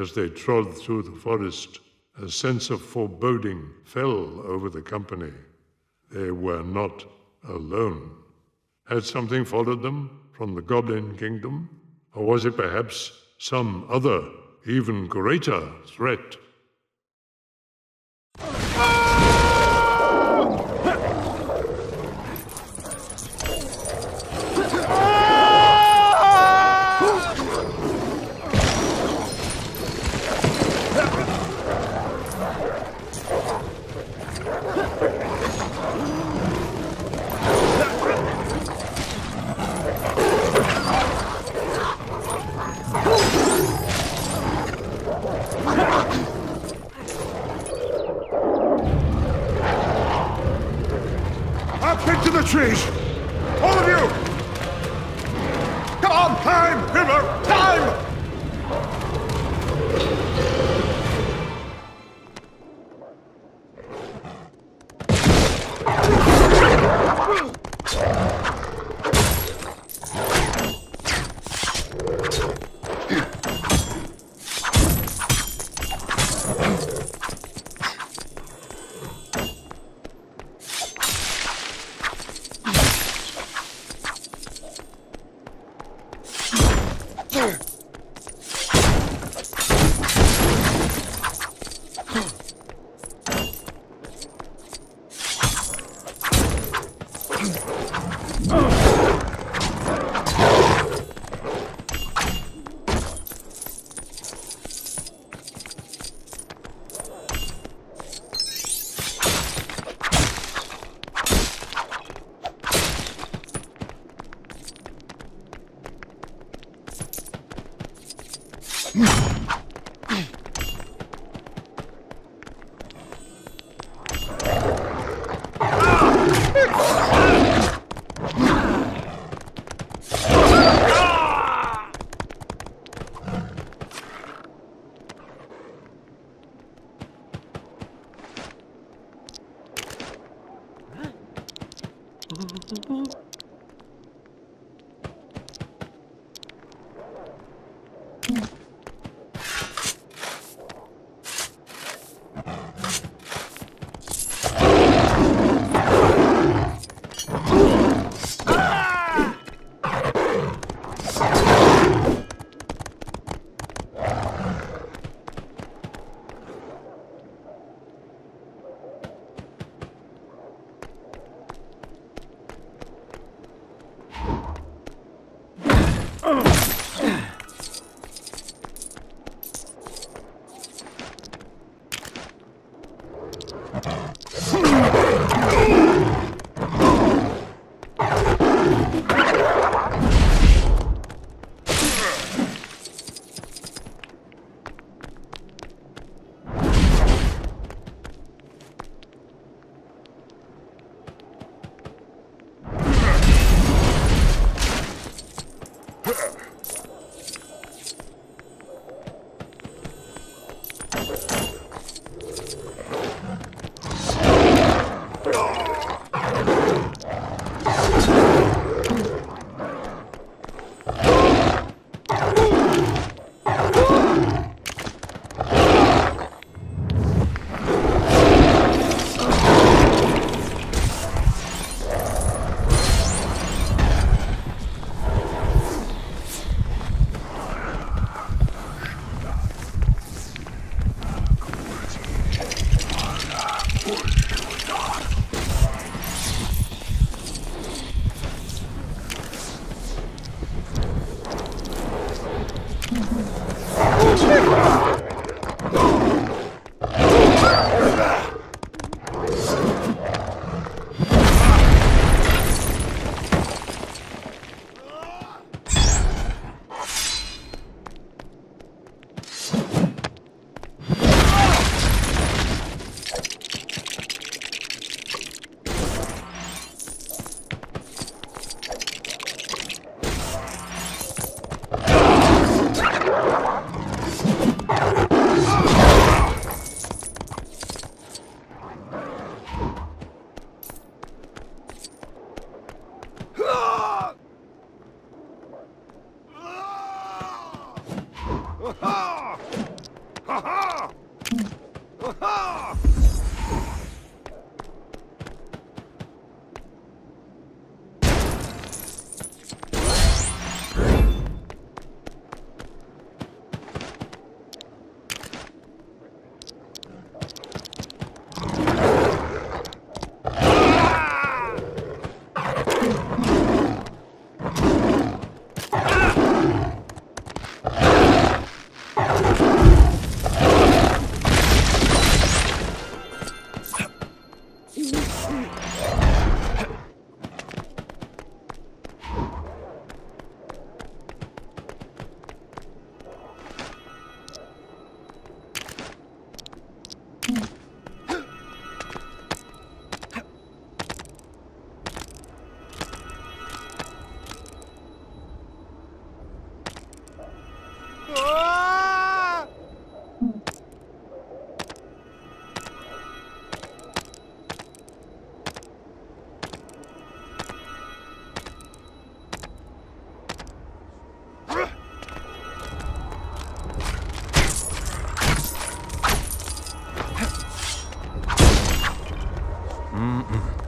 As they trod through the forest, a sense of foreboding fell over the company. They were not alone. Had something followed them from the Goblin Kingdom? Or was it perhaps some other, even greater threat? Hmm. Mm -mm.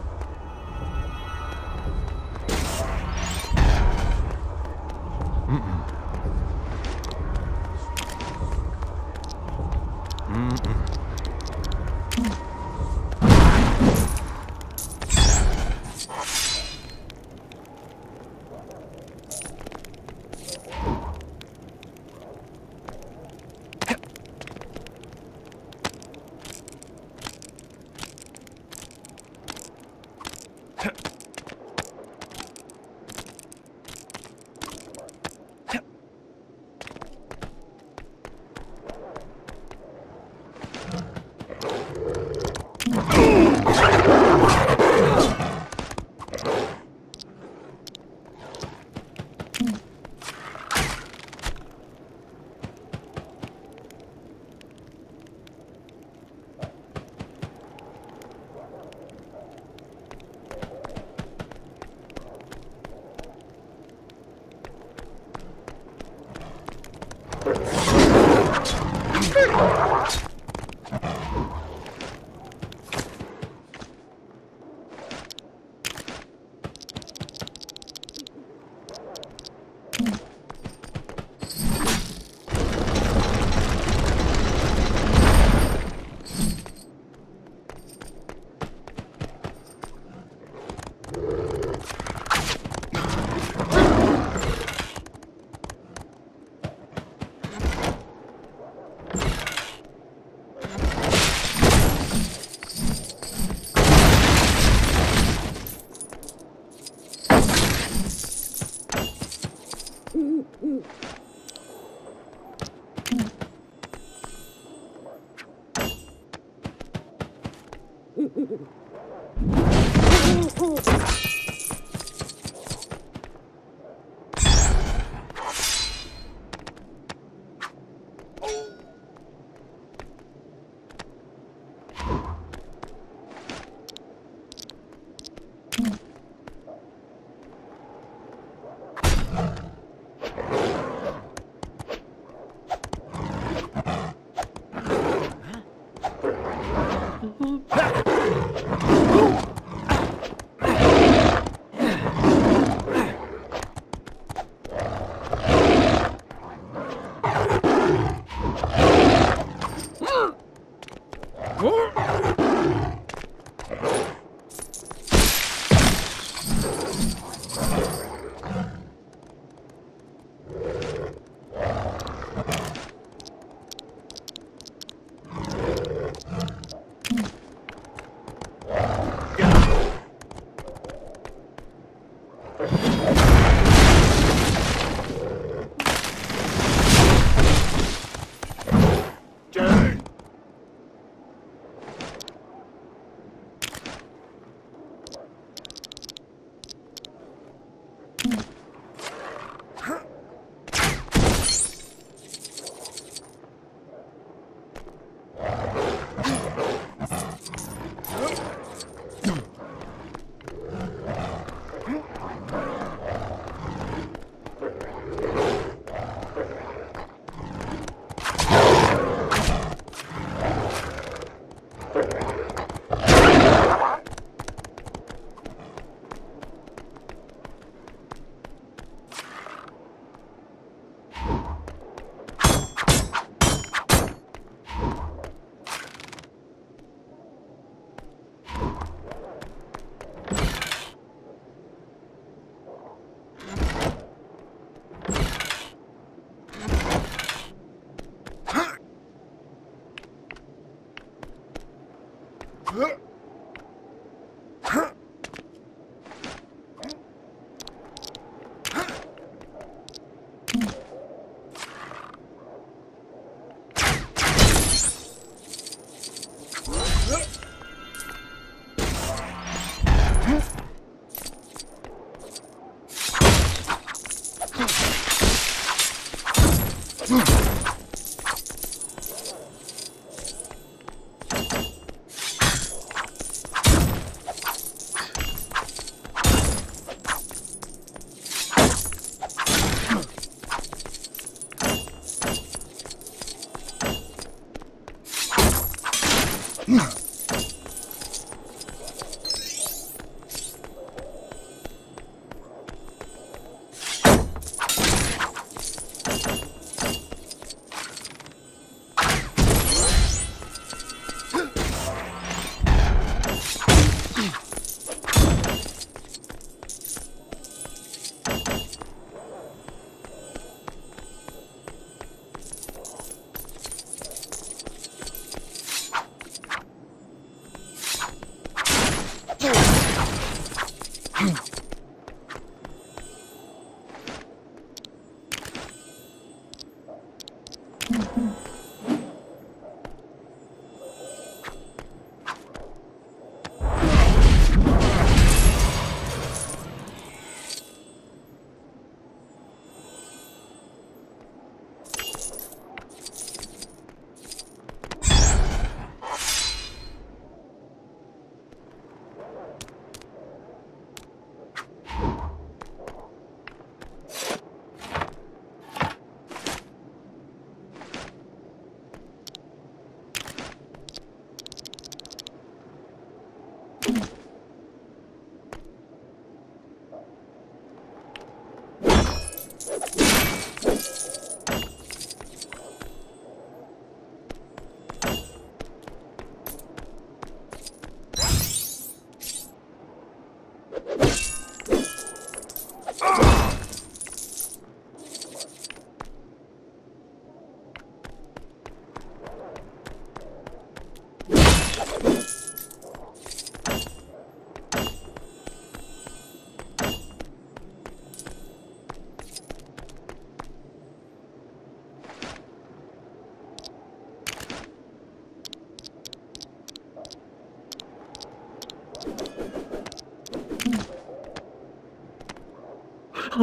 Mm-hmm.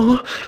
Oh.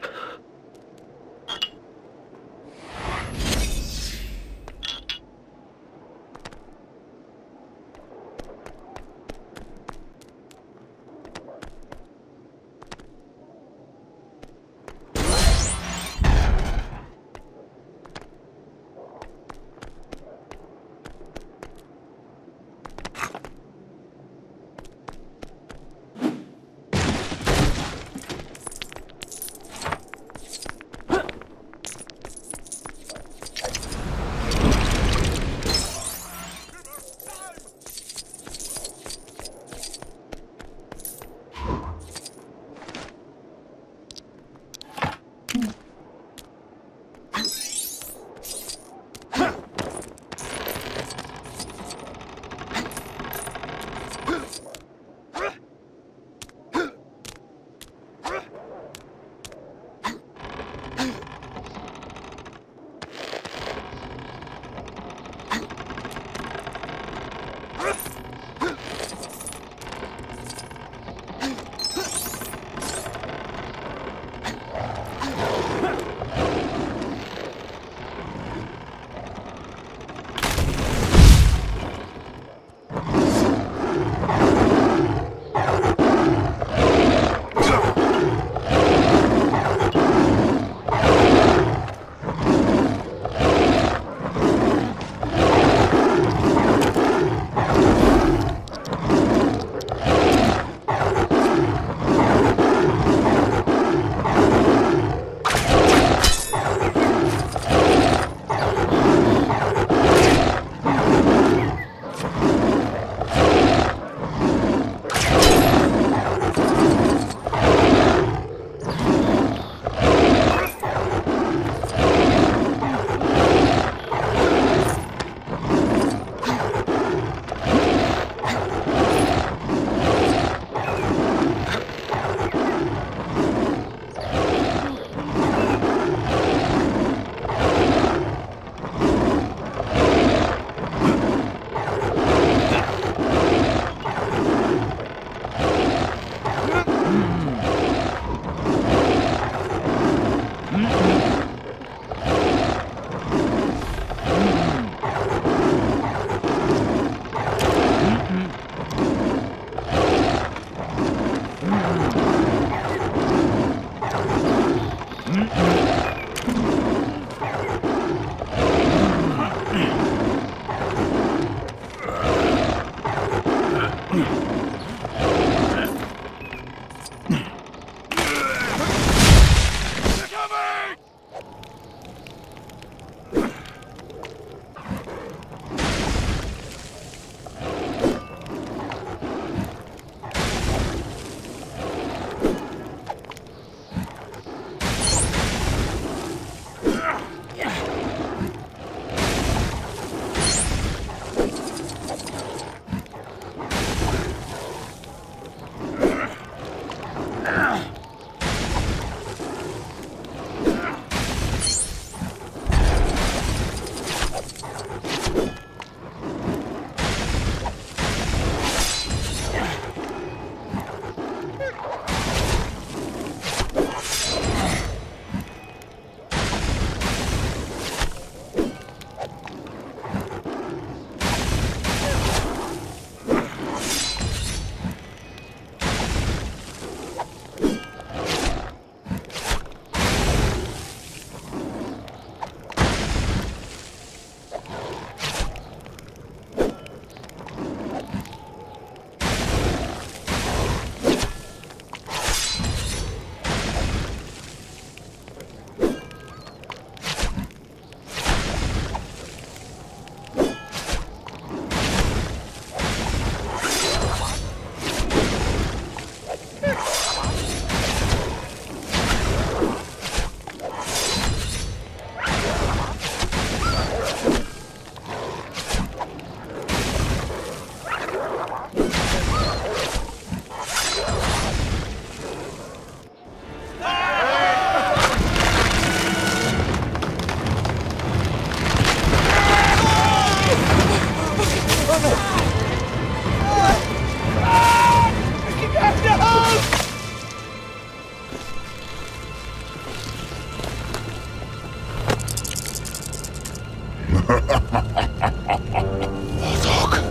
Atok!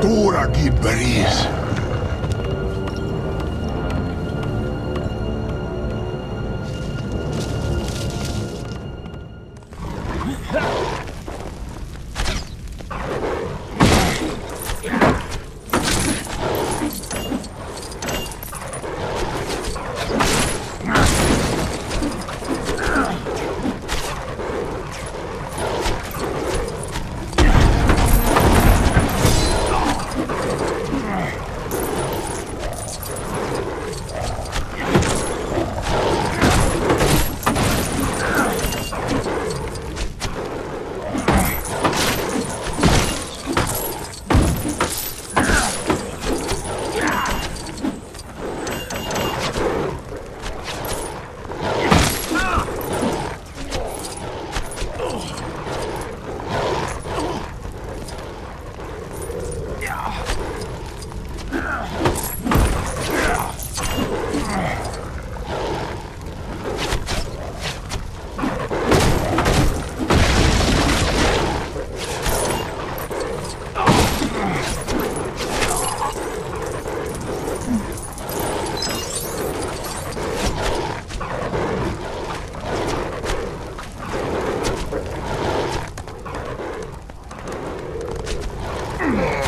Tóra Gibberis! Boom!